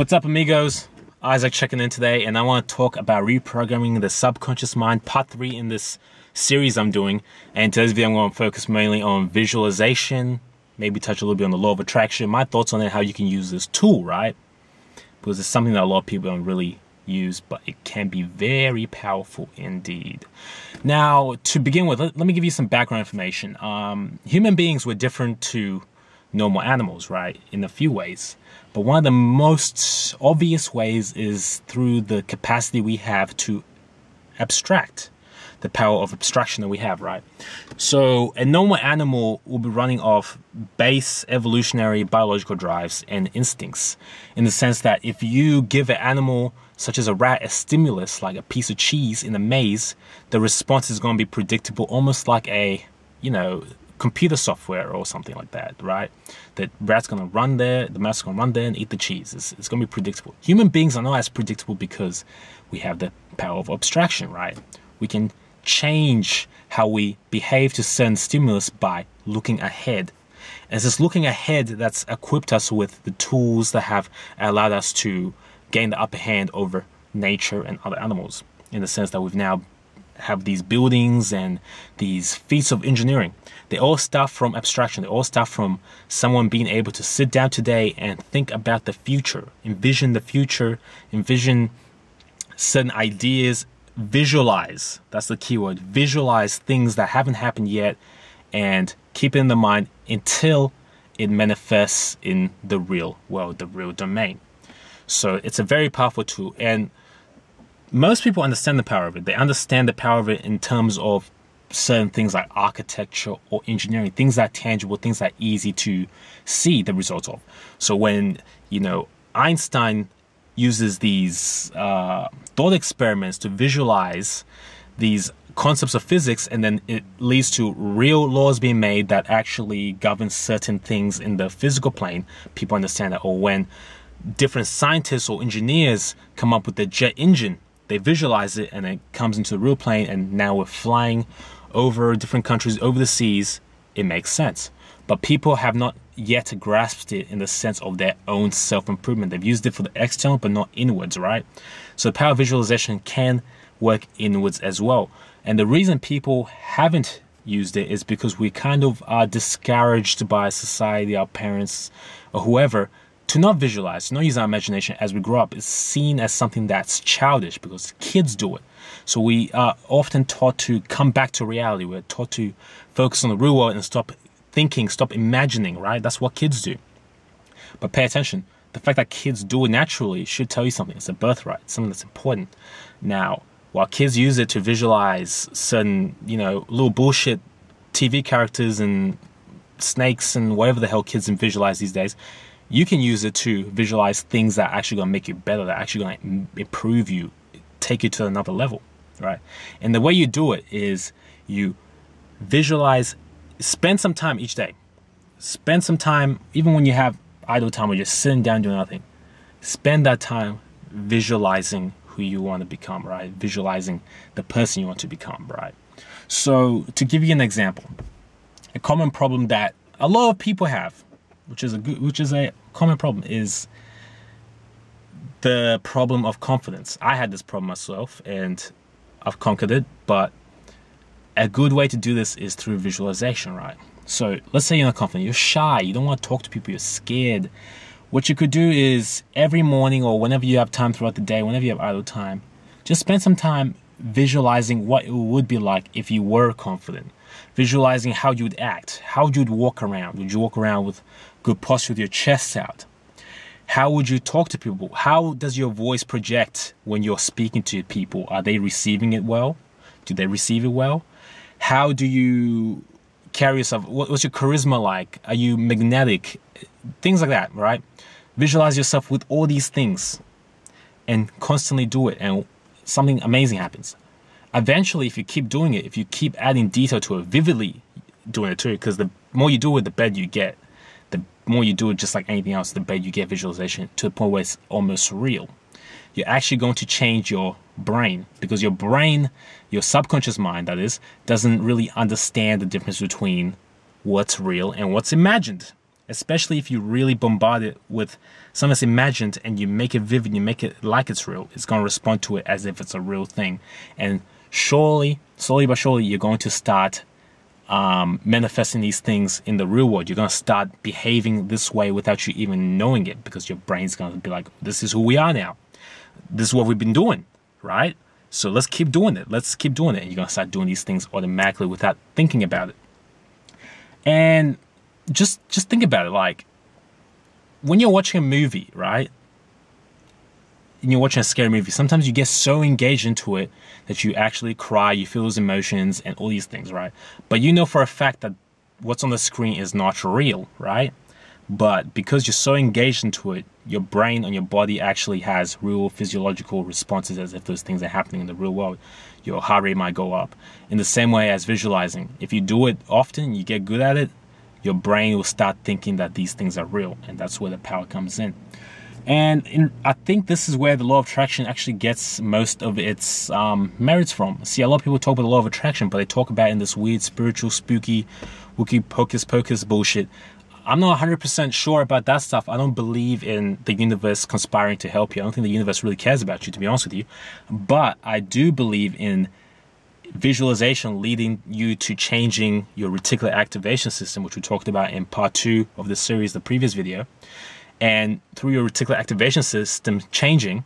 What's up, amigos? Isaac checking in today, and I want to talk about reprogramming the subconscious mind, part three in this series I'm doing. And today's video, I'm going to focus mainly on visualization, maybe touch a little bit on the law of attraction, my thoughts on it, how you can use this tool, right? Because it's something that a lot of people don't really use, but it can be very powerful indeed. Now, to begin with, let, let me give you some background information. Um, human beings were different to normal animals, right, in a few ways. But one of the most obvious ways is through the capacity we have to abstract, the power of abstraction that we have, right? So a normal animal will be running off base evolutionary biological drives and instincts in the sense that if you give an animal such as a rat a stimulus like a piece of cheese in a maze, the response is going to be predictable almost like a, you know, computer software or something like that, right? That rat's gonna run there, the mouse is gonna run there and eat the cheese. It's, it's gonna be predictable. Human beings are not as predictable because we have the power of abstraction, right? We can change how we behave to certain stimulus by looking ahead. And it's this looking ahead that's equipped us with the tools that have allowed us to gain the upper hand over nature and other animals in the sense that we've now have these buildings and these feats of engineering. They all start from abstraction. They all start from someone being able to sit down today and think about the future, envision the future, envision certain ideas, visualize. That's the key word. Visualize things that haven't happened yet and keep it in the mind until it manifests in the real world, the real domain. So it's a very powerful tool. And most people understand the power of it. They understand the power of it in terms of certain things like architecture or engineering, things that are tangible, things that are easy to see the results of. So when, you know, Einstein uses these uh, thought experiments to visualize these concepts of physics and then it leads to real laws being made that actually govern certain things in the physical plane, people understand that. Or when different scientists or engineers come up with the jet engine they visualize it and it comes into the real plane and now we're flying over different countries over the seas. It makes sense. But people have not yet grasped it in the sense of their own self-improvement. They've used it for the external but not inwards right? So power visualization can work inwards as well. And the reason people haven't used it is because we kind of are discouraged by society our parents or whoever to not visualize, to not use our imagination as we grow up is seen as something that's childish because kids do it. So we are often taught to come back to reality. We're taught to focus on the real world and stop thinking, stop imagining, right? That's what kids do. But pay attention. The fact that kids do it naturally should tell you something. It's a birthright, something that's important. Now, while kids use it to visualize certain, you know, little bullshit TV characters and snakes and whatever the hell kids visualize these days, you can use it to visualize things that are actually going to make you better, that are actually going to improve you, take you to another level, right? And the way you do it is you visualize, spend some time each day. Spend some time, even when you have idle time or you're sitting down doing nothing, spend that time visualizing who you want to become, right? Visualizing the person you want to become, right? So, to give you an example, a common problem that a lot of people have, which is a good, which is a common problem is the problem of confidence. I had this problem myself and I've conquered it, but a good way to do this is through visualization, right? So let's say you're not confident, you're shy, you don't want to talk to people, you're scared. What you could do is every morning or whenever you have time throughout the day, whenever you have idle time, just spend some time visualizing what it would be like if you were confident. Visualizing how you would act, how you would walk around. Would you walk around with good posture with your chest out? How would you talk to people? How does your voice project when you're speaking to people? Are they receiving it well? Do they receive it well? How do you carry yourself? What's your charisma like? Are you magnetic? Things like that, right? Visualize yourself with all these things and constantly do it, and something amazing happens. Eventually, if you keep doing it, if you keep adding detail to it, vividly doing it too, because the more you do it, the better you get more you do it just like anything else, the better you get visualization to the point where it's almost real. You're actually going to change your brain because your brain, your subconscious mind, that is, doesn't really understand the difference between what's real and what's imagined. especially if you really bombard it with something that's imagined and you make it vivid, you make it like it's real, it's going to respond to it as if it's a real thing. And surely, slowly but surely, you're going to start um, manifesting these things in the real world. You're going to start behaving this way without you even knowing it because your brain's going to be like, this is who we are now. This is what we've been doing, right? So let's keep doing it. Let's keep doing it. And you're going to start doing these things automatically without thinking about it. And just just think about it like when you're watching a movie, right? And you're watching a scary movie, sometimes you get so engaged into it that you actually cry, you feel those emotions and all these things, right? But you know for a fact that what's on the screen is not real, right? But because you're so engaged into it, your brain and your body actually has real physiological responses as if those things are happening in the real world. Your heart rate might go up. In the same way as visualizing. If you do it often, you get good at it, your brain will start thinking that these things are real, and that's where the power comes in. And in, I think this is where the law of attraction actually gets most of its um, merits from. See, a lot of people talk about the law of attraction, but they talk about in this weird, spiritual, spooky, wookie pocus pocus bullshit. I'm not 100% sure about that stuff. I don't believe in the universe conspiring to help you. I don't think the universe really cares about you, to be honest with you. But I do believe in visualization leading you to changing your reticular activation system, which we talked about in part two of the series, the previous video. And through your reticular activation system changing,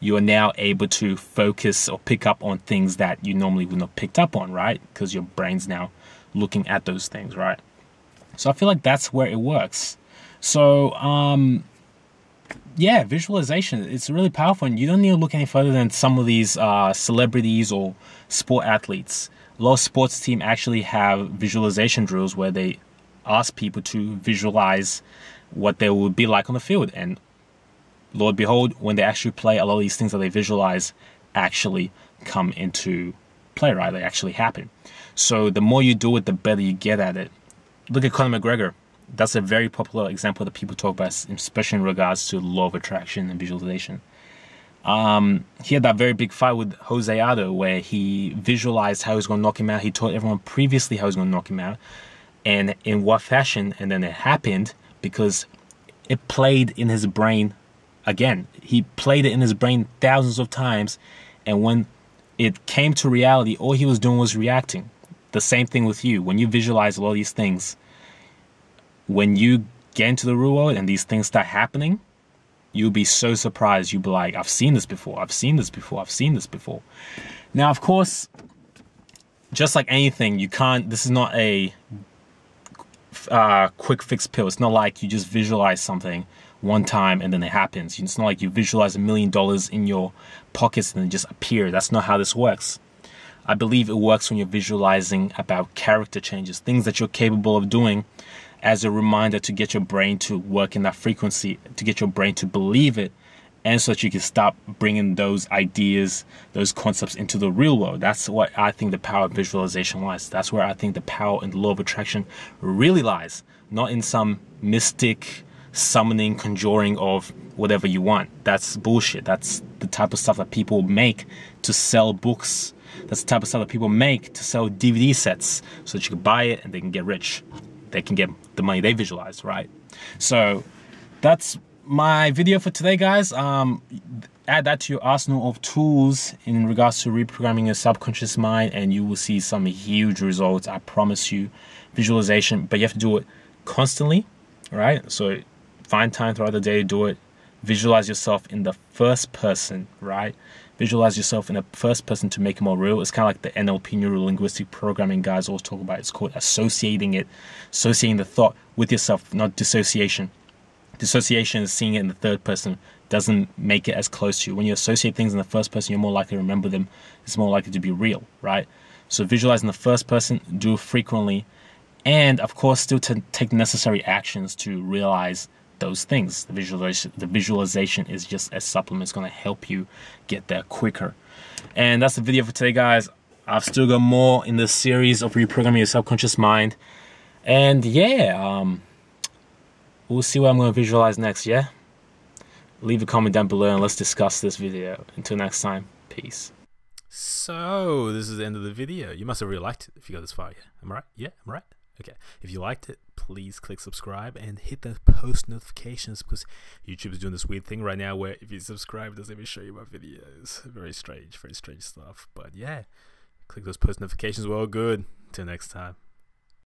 you are now able to focus or pick up on things that you normally would not picked up on, right? Because your brain's now looking at those things, right? So I feel like that's where it works. So, um, yeah, visualization, it's really powerful. And you don't need to look any further than some of these uh, celebrities or sport athletes. A lot of sports teams actually have visualization drills where they ask people to visualize what they would be like on the field. And Lord behold, when they actually play, a lot of these things that they visualize actually come into play, right? They actually happen. So the more you do it, the better you get at it. Look at Conor McGregor that's a very popular example that people talk about, especially in regards to law of attraction and visualization. Um, he had that very big fight with Jose Aldo where he visualized how he was going to knock him out. He told everyone previously how he was going to knock him out and in what fashion. And then it happened because it played in his brain again. He played it in his brain thousands of times. And when it came to reality, all he was doing was reacting. The same thing with you. When you visualize all these things, when you get into the real world and these things start happening, you'll be so surprised. You'll be like, I've seen this before. I've seen this before. I've seen this before. Now, of course, just like anything, you can't, this is not a uh, quick fix pill. It's not like you just visualize something one time and then it happens. It's not like you visualize a million dollars in your pockets and then just appear. That's not how this works. I believe it works when you're visualizing about character changes, things that you're capable of doing as a reminder to get your brain to work in that frequency, to get your brain to believe it, and so that you can stop bringing those ideas, those concepts into the real world. That's what I think the power of visualization lies. That's where I think the power and the law of attraction really lies, not in some mystic summoning, conjuring of whatever you want. That's bullshit. That's the type of stuff that people make to sell books. That's the type of stuff that people make to sell DVD sets so that you can buy it and they can get rich they can get the money they visualize, right? So that's my video for today, guys. Um, add that to your arsenal of tools in regards to reprogramming your subconscious mind, and you will see some huge results. I promise you, visualization, but you have to do it constantly, right? So find time throughout the day to do it. Visualize yourself in the first person, right? visualize yourself in a first person to make it more real. It's kind of like the NLP, neuro linguistic programming guys always talk about. It's called associating it, associating the thought with yourself, not dissociation. Dissociation is seeing it in the third person, doesn't make it as close to you. When you associate things in the first person, you're more likely to remember them. It's more likely to be real, right? So visualize in the first person, do it frequently, and of course, still to take necessary actions to realize those things. The visualization, the visualization is just a supplement. It's going to help you get there quicker. And that's the video for today, guys. I've still got more in this series of reprogramming your subconscious mind. And yeah, um, we'll see what I'm going to visualize next, yeah? Leave a comment down below and let's discuss this video. Until next time, peace. So, this is the end of the video. You must have really liked it if you got this far, yeah? Am I right? Yeah, am I right? Okay. If you liked it, please click subscribe and hit the post notifications because YouTube is doing this weird thing right now where if you subscribe, it doesn't even show you my videos. Very strange, very strange stuff. But yeah, click those post notifications. Well, good. Till next time.